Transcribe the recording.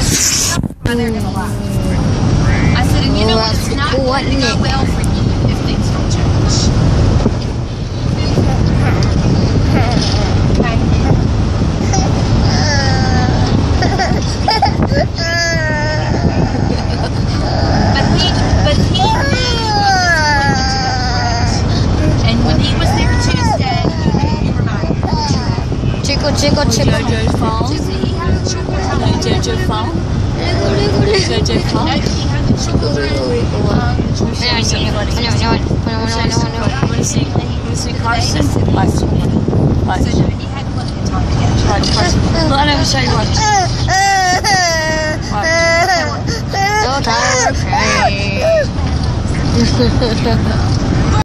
teachers. They're going to lie. I said, and you know what? It's not going to go well for you if things don't change. But he, but he knew it was going to change. And when he was there Tuesday, he reminded me. Falls. JJ Fang. JJ Fang. Lucy Carson. Like, like, like Carson. Let him say what. What? Don't have a